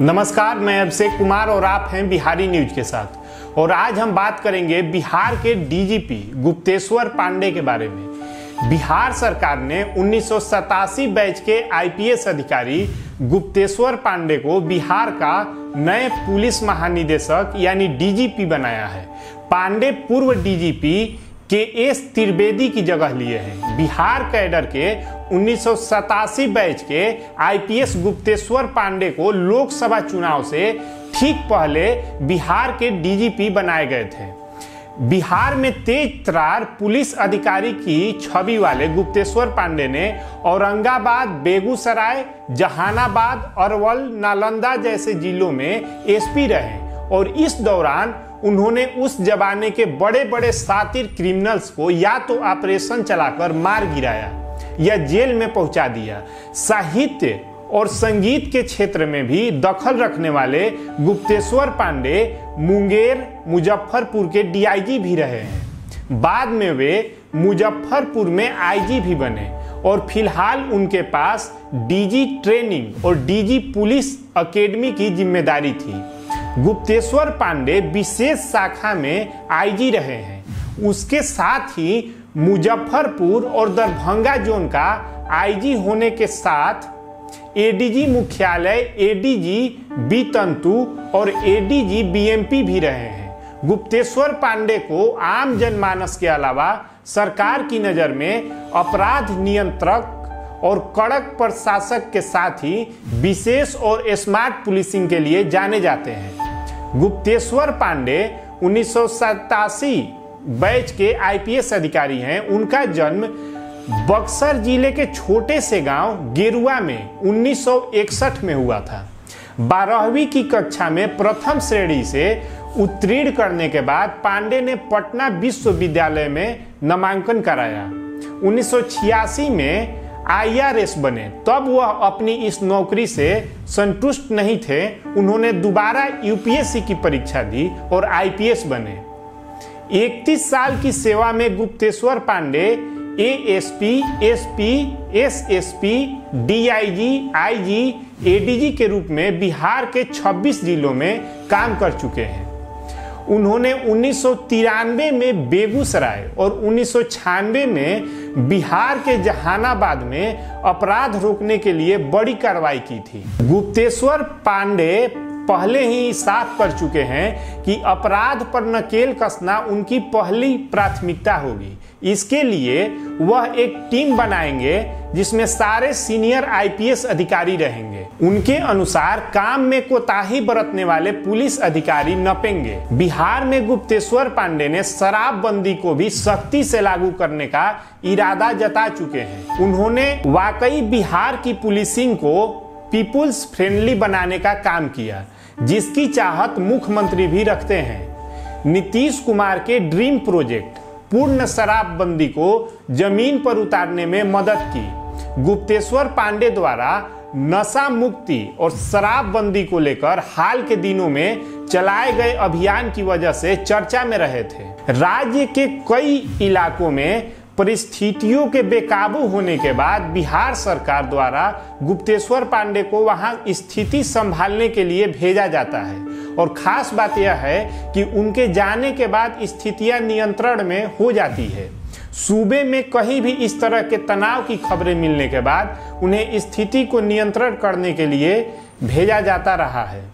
नमस्कार, मैं अभिषेक कुमार और आप हैं बिहारी न्यूज़ के साथ। और आज हम बात करेंगे बिहार के डीजीपी गुप्तेश्वर पांडे के बारे में। बिहार सरकार ने उन्नीस सौ सतासी बैच के आईपीएस अधिकारी गुप्तेश्वर पांडे को बिहार का नए पुलिस महानिदेशक, यानी डीजीपी बनाया है। पांडे पूर्व डीजीपी के एस त्रिवेदी की जगह लिए हैं। बिहार कैडर के उन्नीस सौ सतासी बैच के आईपीएस गुप्तेश्वर पांडे को लोकसभा चुनाव से ठीक पहले बिहार के डीजीपी बनाए गए थे। बिहार में तेज तरार पुलिस अधिकारी की छवि वाले गुप्तेश्वर पांडे ने औरंगाबाद, बेगूसराय, जहानाबाद, अरवल, नालंदा जैसे जिलों में एसपी रहे और इस दौरान उन्होंने उस जमाने के बड़े बड़े सातिर क्रिमिनल्स को या तो ऑपरेशन चलाकर मार गिराया। या जेल में पहुँचा दिया। साहित्य और संगीत के क्षेत्र में भी दखल रखने वाले गुप्तेश्वर पांडे, मुंगेर, मुजफ्फरपुर के डीआईजी भी रहे हैं। बाद में वे मुजफ्फरपुर में आईजी भी बने और फ़िलहाल उनके पास डीजी ट्रेनिंग और डीजी पुलिस एकेडमी की ज़िम्मेदारी थी। गुप्तेश्वर पांडे विशेष शाखा में आईजी रहे हैं। उसके साथ ही मुजफ्फरपुर और दरभंगा जोन का आईजी होने के साथ एडीजी मुख्यालय, एडीजी बी तंतु और एडीजी बीएमपी भी रहे हैं। गुप्तेश्वर पांडे को आम जनमानस के अलावा सरकार की नज़र में अपराध नियंत्रक और कड़क प्रशासक के साथ ही विशेष और स्मार्ट पुलिसिंग के लिए जाने जाते हैं। गुप्तेश्वर पांडे उन्नीस सौ सतासी बैच के आईपीएस अधिकारी हैं। उनका जन्म बक्सर ज़िले के छोटे से गाँव गेरुआ में 1961 में हुआ था। बारहवीं की कक्षा में प्रथम श्रेणी से उत्तीर्ण करने के बाद पांडे ने पटना विश्वविद्यालय में नामांकन कराया। 1986 में आईआरएस बने। तब वह अपनी इस नौकरी से संतुष्ट नहीं थे। उन्होंने दोबारा यूपीएससी की परीक्षा दी और आईपीएस बने। 31 साल की सेवा में Gupteshwar Pandey A S P S P S S P D I G I G A D G के रूप में बिहार के 26 जिलों में काम कर चुके हैं। उन्होंने उन्नीस सौ तिरानवे में बेगूसराय और उन्नीस सौ छियानवे में बिहार के जहानाबाद में अपराध रोकने के लिए बड़ी कार्रवाई की थी। गुप्तेश्वर पांडे पहले ही साफ़ कर चुके हैं कि अपराध पर नकेल कसना उनकी पहली प्राथमिकता होगी। इसके लिए वह एक टीम बनाएँगे, जिसमें सारे सीनियर आईपीएस अधिकारी रहेंगे। उनके अनुसार काम में कोताही बरतने वाले पुलिस अधिकारी नपेंगे। बिहार में गुप्तेश्वर पांडे ने शराबबंदी को भी सख्ती से लागू करने का इरादा जता चुके हैं। उन्होंने वाकई बिहार की पुलिसिंग को पीपुल्स फ्रेंडली बनाने का काम किया, जिसकी चाहत मुख्यमंत्री भी रखते हैं। नीतीश कुमार के ड्रीम प्रोजेक्ट, पूर्ण शराबबंदी को ज़मीन पर उतारने में मदद की। गुप्तेश्वर पांडे द्वारा नशा मुक्ति और शराबबंदी को लेकर हाल के दिनों में चलाए गए अभियान की वजह से चर्चा में रहे थे। राज्य के कई इलाकों में परिस्थितियों के बेकाबू होने के बाद बिहार सरकार द्वारा गुप्तेश्वर पांडे को वहाँ स्थिति संभालने के लिए भेजा जाता है। और खास बात यह है कि उनके जाने के बाद स्थितियाँ नियंत्रण में हो जाती है। सूबे में कहीं भी इस तरह के तनाव की खबरें मिलने के बाद उन्हें स्थिति को नियंत्रण करने के लिए भेजा जाता रहा है।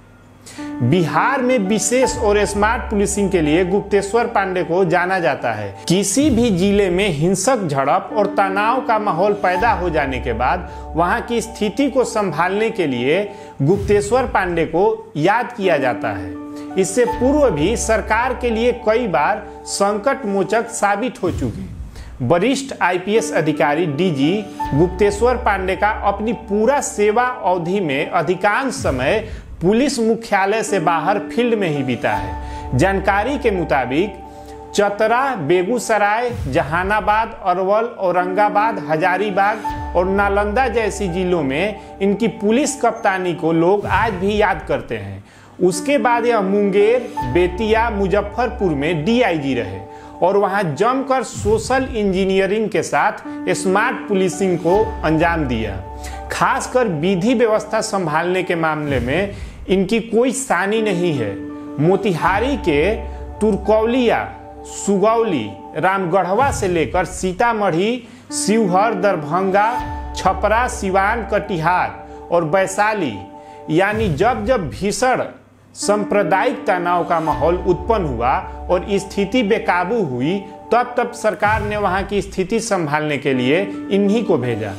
बिहार में विशेष और स्मार्ट पुलिसिंग के लिए गुप्तेश्वर पांडे को जाना जाता है। किसी भी ज़िले में हिंसक झड़प और तनाव का माहौल पैदा हो जाने के बाद वहाँ की स्थिति को संभालने के लिए गुप्तेश्वर पांडे को याद किया जाता है। इससे पूर्व भी सरकार के लिए कई बार संकट मोचक साबित हो चुके। वरिष्ठ आईपीएस अधिकारी डीजी गुप्तेश्वर पांडे का अपनी पूरा सेवा अवधि में अधिकांश समय पुलिस मुख्यालय से बाहर फ़ील्ड में ही बीता है। जानकारी के मुताबिक, चतरा, बेगूसराय, जहानाबाद, अरवल, औरंगाबाद, हजारीबाग और नालंदा जैसी जिलों में इनकी पुलिस कप्तानी को लोग आज भी याद करते हैं। उसके बाद यह मुंगेर, बेतिया, मुजफ्फरपुर में डीआईजी रहे और वहाँ जमकर सोशल इंजीनियरिंग के साथ स्मार्ट पुलिसिंग को अंजाम दिया। खासकर विधि व्यवस्था संभालने के मामले में इनकी कोई सानी नहीं है। मोतिहारी के तुरकौलिया, सुगौली, रामगढ़वा से लेकर सीतामढ़ी, शिवहर, दरभंगा, छपरा, सिवान, कटिहार और वैशाली, यानी जब जब भीषण सांप्रदायिक तनाव का माहौल उत्पन्न हुआ और स्थिति बेकाबू हुई, तब तब सरकार ने वहाँ की स्थिति संभालने के लिए इन्हीं को भेजा।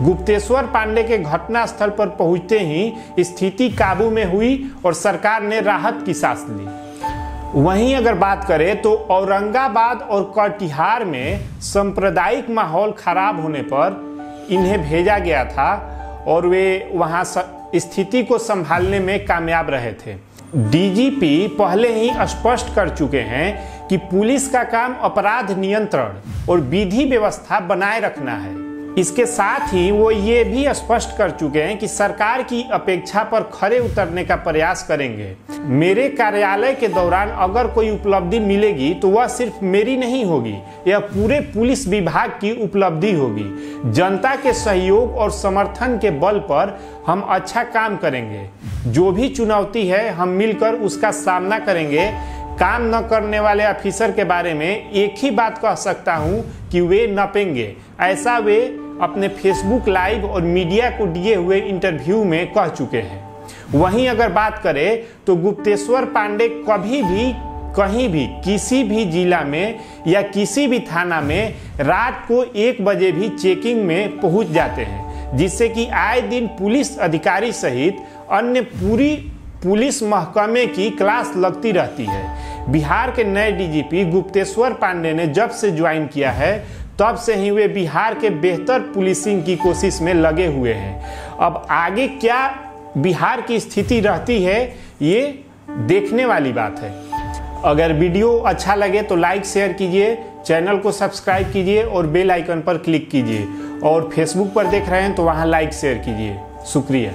गुप्तेश्वर पांडे के घटना स्थल पर पहुँचते ही स्थिति काबू में हुई और सरकार ने राहत की सांस ली। वहीं अगर बात करें तो औरंगाबाद और कटिहार में सांप्रदायिक माहौल खराब होने पर इन्हें भेजा गया था और वे वहाँ स्थिति को संभालने में कामयाब रहे थे। डीजीपी पहले ही स्पष्ट कर चुके हैं कि पुलिस का काम अपराध नियंत्रण और विधि व्यवस्था बनाए रखना है। इसके साथ ही वो ये भी स्पष्ट कर चुके हैं कि सरकार की अपेक्षा पर खड़े उतरने का प्रयास करेंगे। मेरे कार्यालय के दौरान अगर कोई उपलब्धि मिलेगी तो वह सिर्फ़ मेरी नहीं होगी, यह पूरे पुलिस विभाग की उपलब्धि होगी। जनता के सहयोग और समर्थन के बल पर हम अच्छा काम करेंगे। जो भी चुनौती है, हम मिलकर उसका सामना करेंगे। काम न करने वाले ऑफिसर के बारे में एक ही बात कह सकता हूँ कि वे नपेंगे। ऐसा वे अपने फेसबुक लाइव और मीडिया को दिए हुए इंटरव्यू में कह चुके हैं। वहीं अगर बात करें तो गुप्तेश्वर पांडे कभी भी, कहीं भी, किसी भी जिला में या किसी भी थाना में रात को एक बजे भी चेकिंग में पहुँच जाते हैं, जिससे कि आए दिन पुलिस अधिकारी सहित अन्य पूरी पुलिस महकमे की क्लास लगती रहती है। बिहार के नए डीजीपी गुप्तेश्वर पांडे ने जब से ज्वाइन किया है तब से ही वे बिहार के बेहतर पुलिसिंग की कोशिश में लगे हुए हैं। अब आगे क्या बिहार की स्थिति रहती है, ये देखने वाली बात है। अगर वीडियो अच्छा लगे तो लाइक, शेयर कीजिए, चैनल को सब्सक्राइब कीजिए और बेल आइकन पर क्लिक कीजिए। और फेसबुक पर देख रहे हैं तो वहाँ लाइक, शेयर कीजिए। शुक्रिया।